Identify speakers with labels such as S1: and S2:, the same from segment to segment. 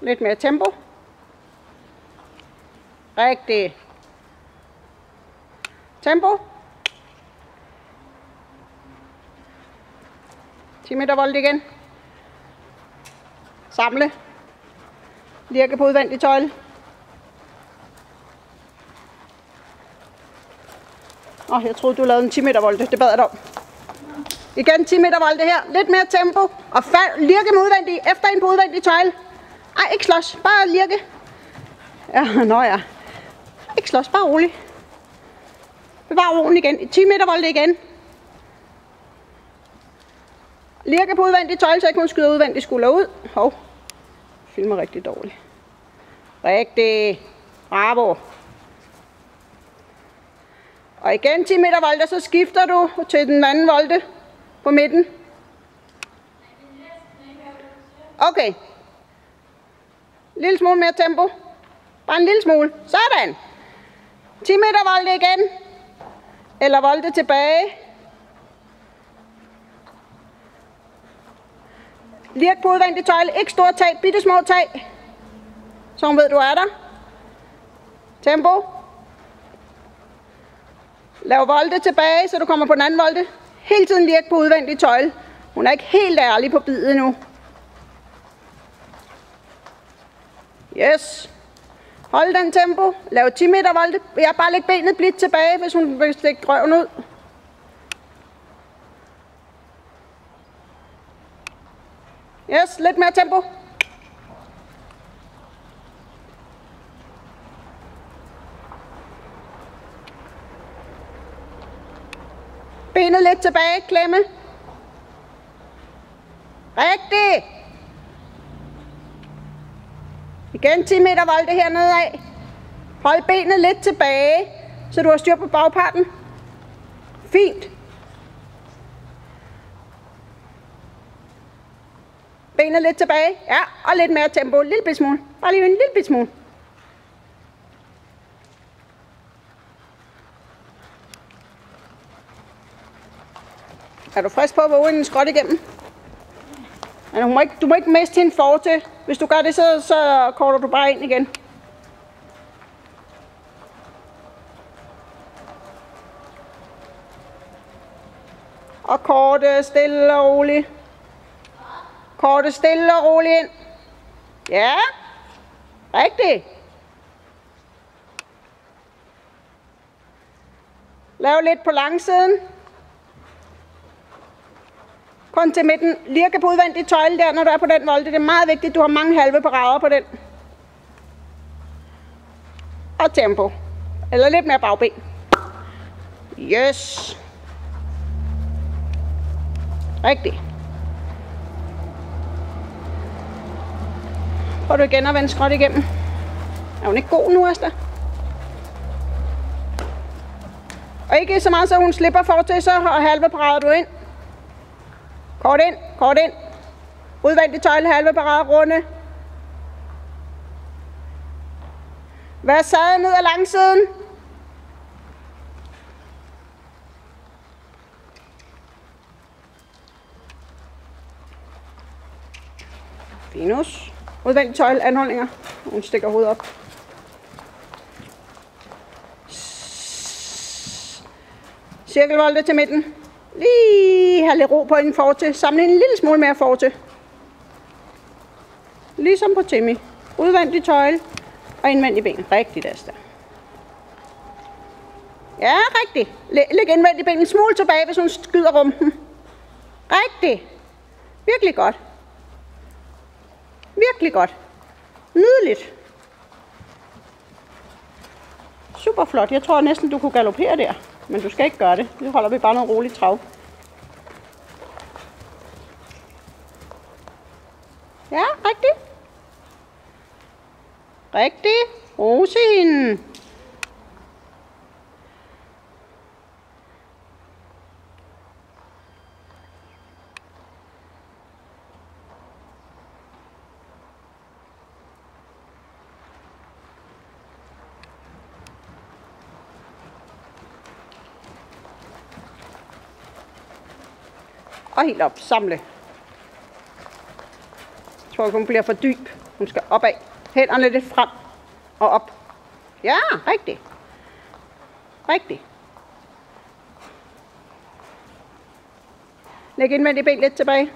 S1: Lidt mere tempo. Rigtig. Tempo. 10 meter vold igen. Samle. Lirke på udvendig tøjle. Åh, oh, jeg troede, du lavede en 10 meter volte. Det bad jeg dig om. Igen 10 meter volte her. Lidt mere tempo. Og fald, lirke med udvendig. Efter en på udvendig tøjle. Ej, ikke slås. Bare lirke. Ja, nå ja. Ikke slås. Bare rolig. Bevar roen igen. 10 meter vold igen. Lirke på udvendig tøjle, så ikke hun skyder udvendig skulder ud. Hov. Filmer rigtig dårligt. Rigtig. Bravo. Og igen 10 meter volte, så skifter du til den anden volte på midten. Okay. Lille smule mere tempo. Bare en lille smule. Sådan. 10 meter volde igen. Eller volde tilbage. Lirk på udvendigt tøjle. Ikke store tag, bitte små tag. Så hun ved, du er der. Tempo. Lav volde tilbage, så du kommer på den anden volte. Hele tiden lirk på udvendigt tøjle. Hun er ikke helt ærlig på bidet nu. Yes. Hold den tempo. Lav 10 meter volte. Jeg bare lægge benet blidt tilbage, hvis hun vil stikke røven ud. Yes, lidt mere tempo. Benet lidt tilbage, klemme. Rigtig. Igen 10 meter volte hernede af. Hold benet lidt tilbage, så du har styr på bagparten. Fint. Benet lidt tilbage. Ja, og lidt mere tempo. En lille smule. Bare lige en lille smule. Er du frisk på at våge en skråt igennem? Men hun må ikke, du må ikke miste hende for til. Hvis du gør det, så, så korter du bare ind igen. Og korte stille og roligt. Korte stille og roligt ind. Ja, rigtigt. Lav lidt på langsiden. Kun til midten. Lirke på udvendigt tøjle der, når du er på den volte. Det er meget vigtigt, du har mange halve parader på den. Og tempo. Eller lidt mere bagben. Yes. Rigtigt. Prøv du igen at vende skråt igennem. Er hun ikke god nu, Asta? Og ikke så meget, så hun slipper for til, så og halve parader du ind. Kort ind, kort ind. Udvendig tøjle, halve parade, runde. Vær sad ned ad langsiden. Finus. Udvendig tøjle, anholdninger. Hun stikker hovedet op. Cirkelvolde til midten. Lige have lidt ro på en forte. Samle en lille smule mere forte. Ligesom på Timmy. Udvendig tøjle og indvendig ben. Rigtig Asta. Ja, rigtigt. Læg indvendig ben en smule tilbage, hvis hun skyder rumpen. Rigtig. Virkelig godt. Virkelig godt. Nydeligt. Super flot. Jeg tror næsten, du kunne galopere der. Men du skal ikke gøre det. Nu holder vi bare noget roligt trav. Ja, rigtigt. Rigtigt. Rose hende. Og helt op. Samle. Jeg tror, hun bliver for dyb. Hun skal opad. Hænderne lidt frem og op. Ja, rigtigt. Rigtigt. Læg indvendig ben lidt tilbage.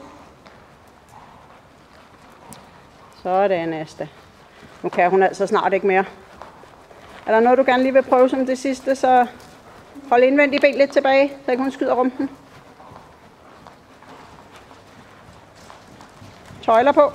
S1: Sådan, Asta. Nu kan hun altså snart ikke mere. Er der noget, du gerne lige vil prøve som det sidste, så hold indvendig ben lidt tilbage, så ikke hun skyder rumpen. Tøjler på.